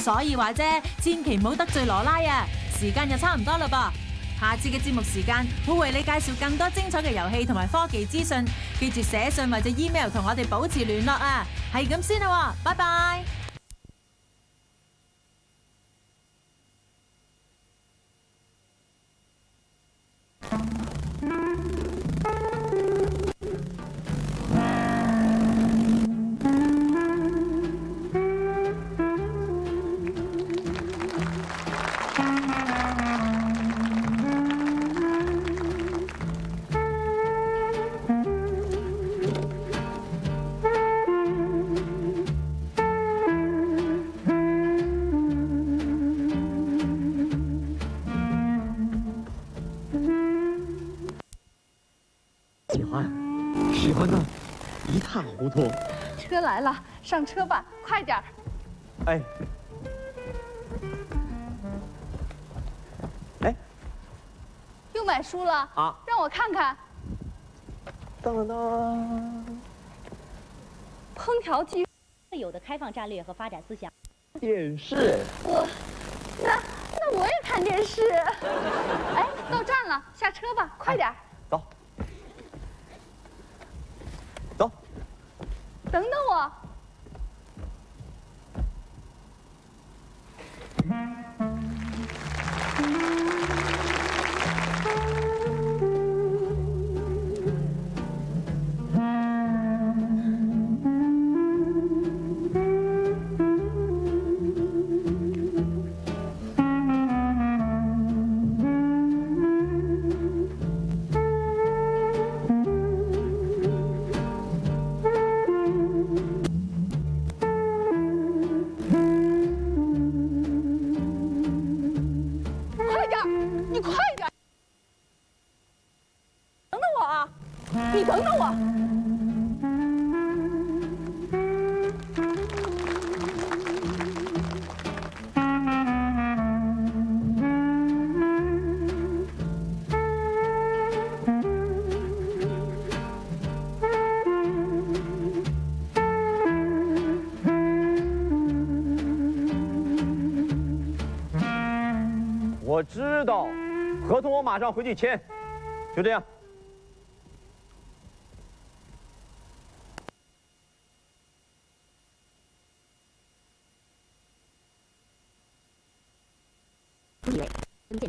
所以话啫，千祈唔好得罪罗拉啊！时间又差唔多啦噃，下次嘅节目时间会为你介绍更多精彩嘅游戏同埋科技资讯，记住写信或者 email 同我哋保持联络啊！系咁先啦，拜拜。喜欢，喜欢的一塌糊涂。车来了，上车吧，快点儿！哎，哎，又买书了啊？让我看看。当当当，烹调技有的开放战略和发展思想。电视。我，那那我也看电视。哎，到站了，下车吧，快点儿。你等等我。我知道，合同我马上回去签，就这样。地位跟建